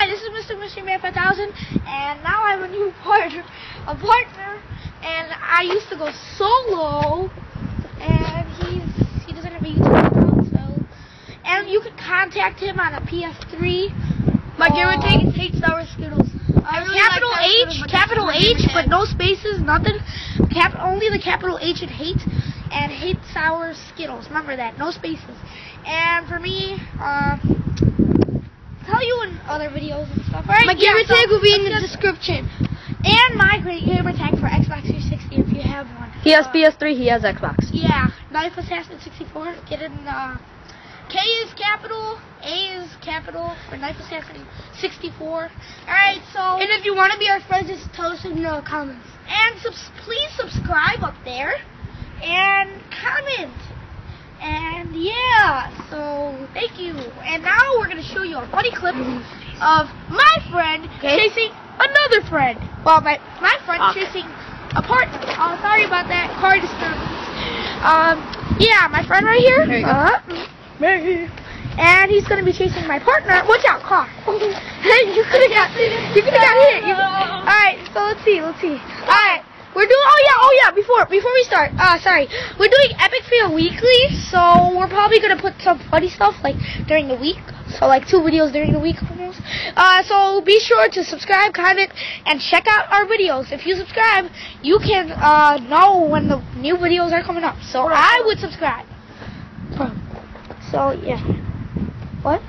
Hi, this is Mr. Mystery Man 5000, and now I have a new partner, a partner, and I used to go solo, and he's he doesn't have a YouTube account, so, and you can contact him on a PS3. My Uh, is hate sour Skittles. I really like capital sour H, Skittles, capital H, but no spaces, nothing. Cap, only the capital H in hate, and hate sour Skittles. Remember that, no spaces. And for me, uh, tell you in other videos and stuff. All right, My yeah, gamer so tag will be in the let's description. and my great gamer tag for Xbox 360 if you have one. He has Uh, PS3, he has Xbox. Yeah, Knife Assassin 64. Get in. Uh, K is capital, A is capital for Knife Assassin 64. All right, so And if you want to be our friends, just tell us in the comments. and subs- please subscribe up there and comment. Yeah, so thank you. And now we're gonna show you a funny clip of my friend Okay. chasing another friend. Well, my my friend Okay. chasing a partner. Oh, sorry about that car disturbance. Um, yeah, my friend right here. There you go. Uh, me. And he's gonna be chasing my partner. Watch out, car! Hey, you could have got you could have got hit. You, all right, so let's see, let's see. All right, we're doing. Oh yeah, oh yeah. Before before we start, uh, sorry, we're doing Epic Fail Weekly. So we're probably gonna put some funny stuff like during the week. So like two videos during the week almost. Uh, so be sure to subscribe, comment, and check out our videos. If you subscribe, you can uh know when the new videos are coming up. So I would subscribe. So yeah. What?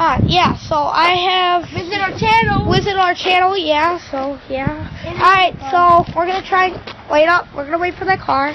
Uh, yeah, so I have Visit our channel. visit our channel, yeah, so yeah. Alright, so we're gonna try wait up, we're gonna wait for that car.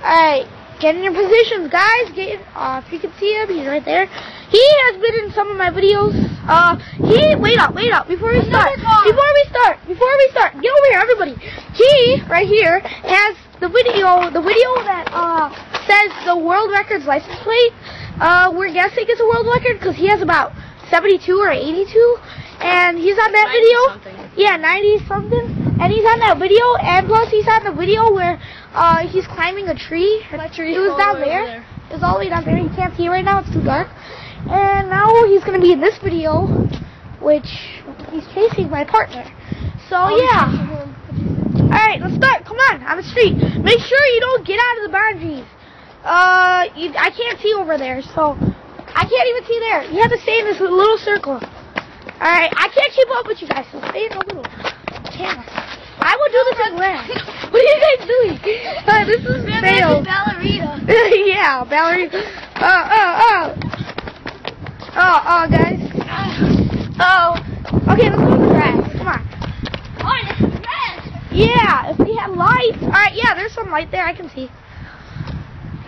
Alright, get in your positions, guys. Get in, uh if you can see him, he's right there. He has been in some of my videos. Uh he wait up, wait up, before we start. Car. Before we start, before we start, get over here, everybody. He right here has the video the video that uh says the world records license plate. Uh, we're guessing it's a world record because he has about 72 or 82, and he's on that video. something. Yeah, 90 something, and he's on that video, and plus he's on the video where uh he's climbing a tree. My tree It was down there. there. It was all the way down there. You can't see it right now; it's too dark. And now he's gonna be in this video, which he's chasing my partner. So Oh, yeah. All right, let's start. Come on, on the street. Make sure you don't get out of the boundaries. Uh, you, I can't see over there, so I can't even see there. You have to stay in this little circle. All right, I can't keep up with you guys, so stay in the little channel. I will do this in last. What are you guys doing? Uh, this is fail. ballerina. yeah, Valerie. Uh, uh, uh. Oh, oh, guys. Oh. Okay, let's go to the grass. Come on. Oh, this is red. Yeah, if we had lights. Alright, yeah, there's some light there. I can see.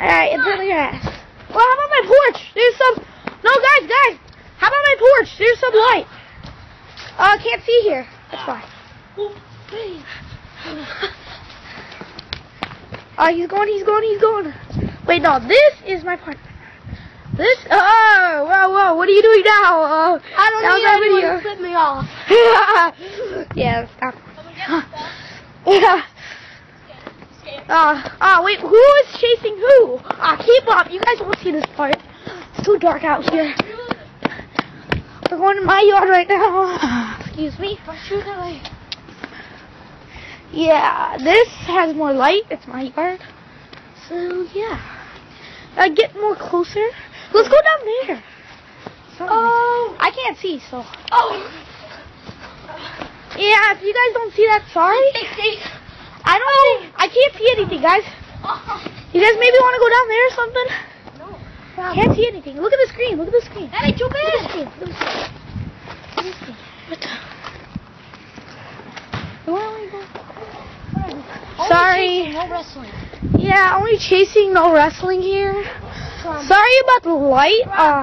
Alright, it's the grass. Well, how about my porch? There's some. No, guys, guys. How about my porch? There's some light. Uh, I can't see here. That's fine. Oh, he's going, he's going, he's going. Wait, no, this is my partner. This, oh, whoa, whoa, what are you doing now? Uh, I don't need anyone video. to flip me off. yeah, stop. Yeah. Uh, oh, wait, who is chasing who? Ah, keep up. You guys won't see this part. It's too dark out here. We're going to my yard right now. Excuse me. Yeah, this has more light. It's my yard. So, yeah. Uh, get more closer. Let's go down there. Something. Oh. I can't see, so. Oh. Yeah, if you guys don't see that, sorry. I don't think, I can't see anything, guys. You guys maybe want to go down there or something? No. Can't see anything. Look at the screen. Look at the screen. That ain't too Look at the screen. Look at the screen. Look at the screen. What the? Where are we going? Sorry. No wrestling. Yeah, only chasing, no wrestling here. Sorry about the light. Uh,